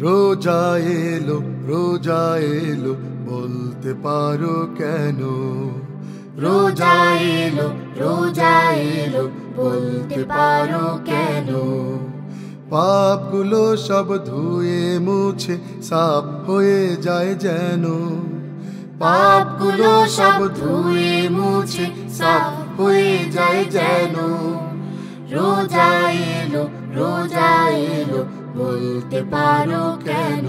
রোজা এলো রোজা এলো বলতে পারো কেন? রোজা এলো রোজা এলো বলতে পারো কেন? পাপগুলো সব ধুয়ে মুছে সাফ হয়ে যায় যেন। পাপগুলো সব ধুয়ে মুছে সাফ হয়ে যায় যেন। রোজা এলো রোজা এলো, বলতে পারো কেন?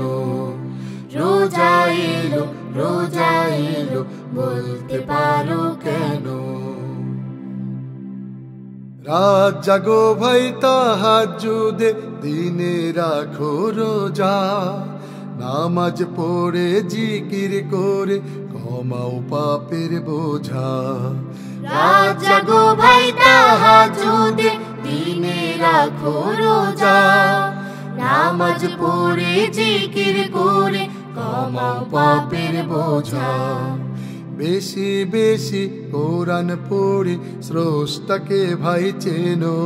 রোজা এলো রোজা এলো, বলতে পারো কেন? রাত জাগো ভাই তাহাজুদে দিনে রাখো রোজা। নামাজ পড়ে, জিকির করে কমাও পাপের বোঝা। রাত জাগো ভাই, তাহাজুদে, দিনে রাখো রোজা। নামাজ পড়ে, জিকির করে কমাও পাপের বোঝা। বেশি বেশি কোরআন পড়ে, স্রষ্টাকে ভাই চেনো।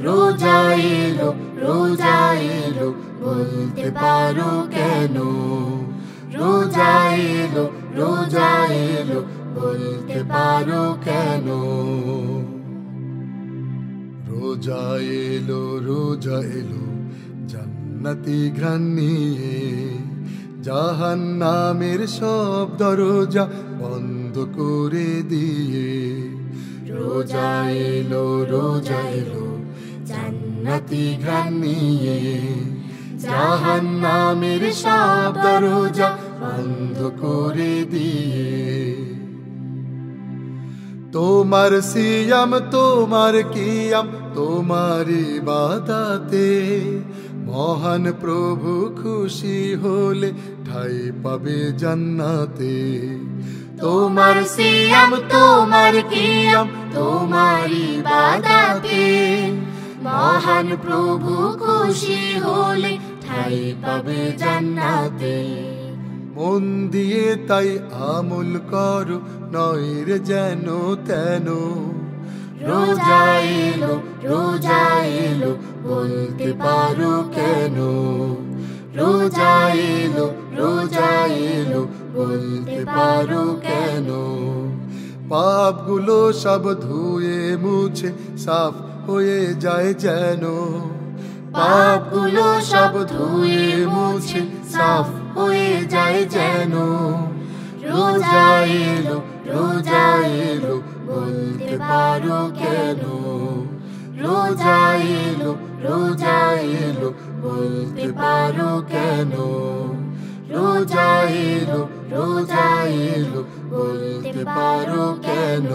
রোজা এলো রোজা এলো বলতে পারো কেন? রোজা এলো রোজা এলো, বলতে পারো কেন? রোজা এলো রোজা এলো, জান্নাতি ঘ্রাণ জাহান নামের সব দরজা বন্ধ করে দিয়ে। রোজা এলো রোজা এলো, জান্নাতি ঘ্রাণ জাহান নামের সব দরজা বন্ধ করে দিয়ে। তোমার সিয়াম, তোমার কিয়াম, তোমার বাদাতে মহান প্রভু খুশি হলে ঠাই পাবে জান্নাতে। তোমার সিয়াম, তোমার কিয়াম, তোমারি বাদাতে মহান প্রভু খুশি হলে ঠাই পাবে জান্নাতে। মন দিয়ে তাই আমল করো নয় রে যেন তেন। রোজা এলো রোজা এলো বলতে পারো কেন? রোজা এলো রোজা এলো বলতে পারো কেন? পাপগুলো সব ধুয়ে মুছে সাফ হয়ে যায় যেন। পাপগুলো সব ধুয়ে মুছে, সাফ হয়ে যায় যেন। রোজা এলো রোজা এলো, বলতে পারো কেন? রোজা এলো রোজা এলো, বলতে পারো কেন? রোজা এলো রোজা এলো, বলতে পারো কেন?